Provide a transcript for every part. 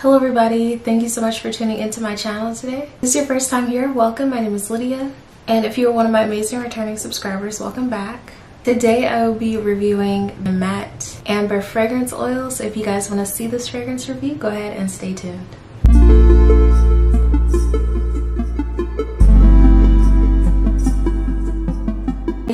Hello everybody, thank you so much for tuning into my channel today. If this is your first time here, welcome, my name is Lydia. And if you're one of my amazing returning subscribers, welcome back. Today I will be reviewing the Matte Amber Fragrance Oil, so if you guys want to see this fragrance review, go ahead and stay tuned.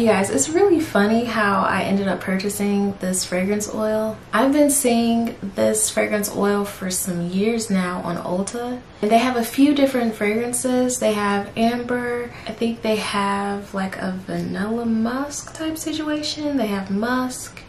You guys, it's really funny how I ended up purchasing this fragrance oil. I've been seeing this fragrance oil for some years now on Ulta. And they have a few different fragrances. They have amber, I think they have like a vanilla musk type situation. They have musk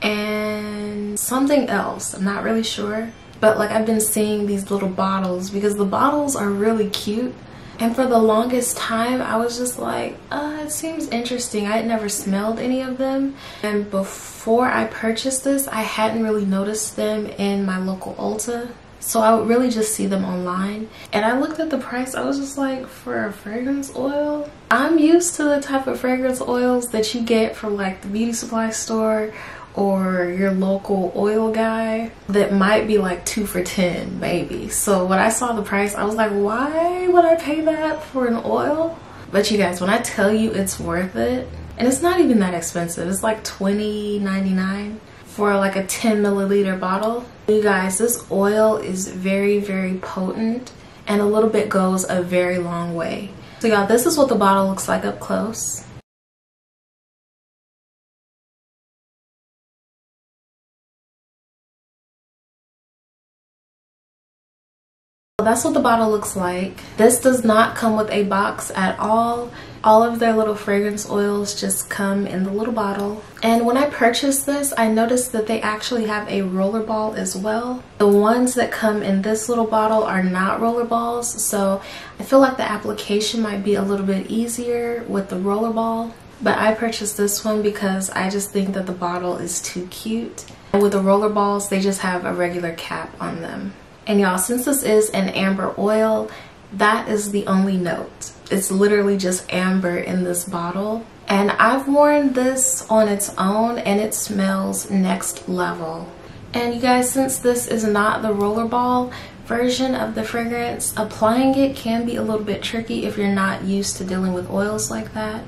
and something else. I'm not really sure. But like I've been seeing these little bottles because the bottles are really cute and for the longest time, I was just like, uh, it seems interesting. I had never smelled any of them. And before I purchased this, I hadn't really noticed them in my local Ulta. So I would really just see them online. And I looked at the price, I was just like, for a fragrance oil? I'm used to the type of fragrance oils that you get from like the beauty supply store or your local oil guy that might be like two for 10 maybe. So when I saw the price, I was like, why would I pay that for an oil? But you guys, when I tell you it's worth it, and it's not even that expensive, it's like $20.99 for like a 10 milliliter bottle. You guys, this oil is very, very potent and a little bit goes a very long way. So y'all, this is what the bottle looks like up close. That's what the bottle looks like. This does not come with a box at all. All of their little fragrance oils just come in the little bottle. And when I purchased this, I noticed that they actually have a roller ball as well. The ones that come in this little bottle are not roller balls, so I feel like the application might be a little bit easier with the roller ball. But I purchased this one because I just think that the bottle is too cute. And with the roller balls, they just have a regular cap on them. And y'all, since this is an amber oil, that is the only note. It's literally just amber in this bottle. And I've worn this on its own and it smells next level. And you guys, since this is not the rollerball version of the fragrance, applying it can be a little bit tricky if you're not used to dealing with oils like that.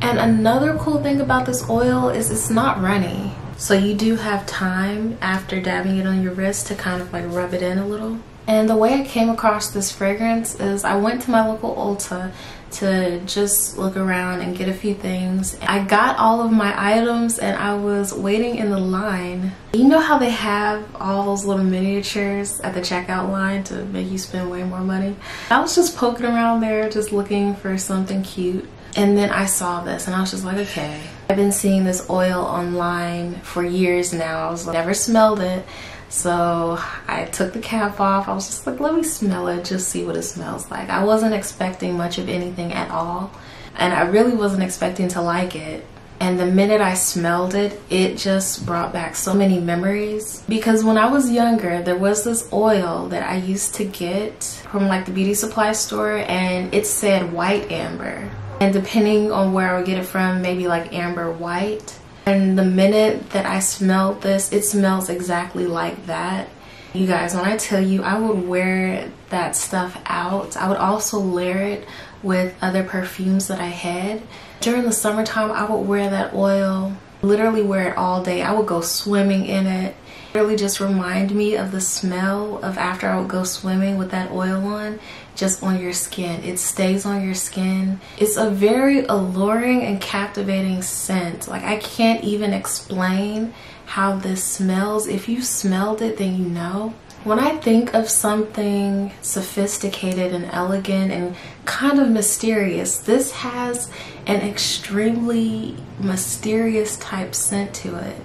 And another cool thing about this oil is it's not runny. So you do have time after dabbing it on your wrist to kind of like rub it in a little. And the way I came across this fragrance is I went to my local Ulta to just look around and get a few things. I got all of my items and I was waiting in the line. You know how they have all those little miniatures at the checkout line to make you spend way more money? I was just poking around there just looking for something cute. And then I saw this and I was just like, okay, I've been seeing this oil online for years now. I was like, never smelled it. So I took the cap off. I was just like, let me smell it, just see what it smells like. I wasn't expecting much of anything at all. And I really wasn't expecting to like it. And the minute I smelled it, it just brought back so many memories. Because when I was younger, there was this oil that I used to get from like the beauty supply store and it said white amber and depending on where I would get it from, maybe like amber white. And the minute that I smelled this, it smells exactly like that. You guys, when I tell you I would wear that stuff out, I would also layer it with other perfumes that I had. During the summertime, I would wear that oil, literally wear it all day. I would go swimming in it really just remind me of the smell of after I would go swimming with that oil on just on your skin. It stays on your skin. It's a very alluring and captivating scent. Like I can't even explain how this smells. If you smelled it, then you know. When I think of something sophisticated and elegant and kind of mysterious, this has an extremely mysterious type scent to it.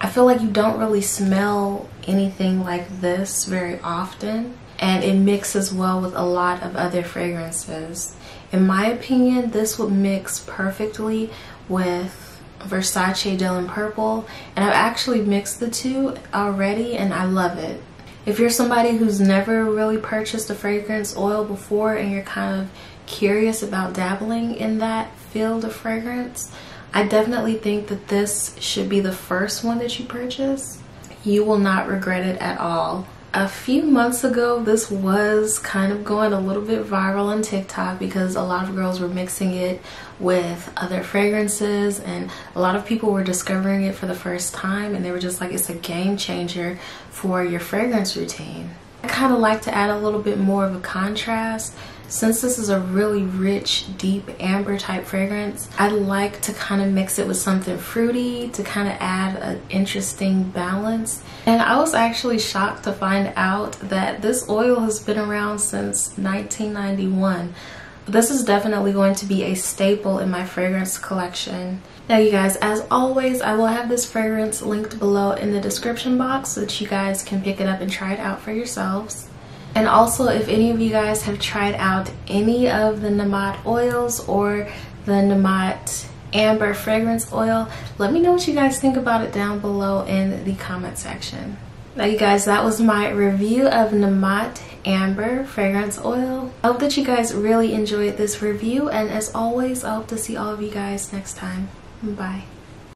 I feel like you don't really smell anything like this very often and it mixes well with a lot of other fragrances. In my opinion, this would mix perfectly with Versace Dylan Purple and I've actually mixed the two already and I love it. If you're somebody who's never really purchased a fragrance oil before and you're kind of curious about dabbling in that field of fragrance, I definitely think that this should be the first one that you purchase. You will not regret it at all. A few months ago this was kind of going a little bit viral on TikTok because a lot of girls were mixing it with other fragrances and a lot of people were discovering it for the first time and they were just like it's a game changer for your fragrance routine. Kind of like to add a little bit more of a contrast since this is a really rich, deep amber type fragrance, I like to kind of mix it with something fruity to kind of add an interesting balance. And I was actually shocked to find out that this oil has been around since 1991. This is definitely going to be a staple in my fragrance collection. Now you guys, as always, I will have this fragrance linked below in the description box so that you guys can pick it up and try it out for yourselves. And also, if any of you guys have tried out any of the Nemat oils or the Nemat Amber fragrance oil, let me know what you guys think about it down below in the comment section. Now you guys, that was my review of Nemat Amber fragrance oil. I hope that you guys really enjoyed this review and as always, I hope to see all of you guys next time. Bye.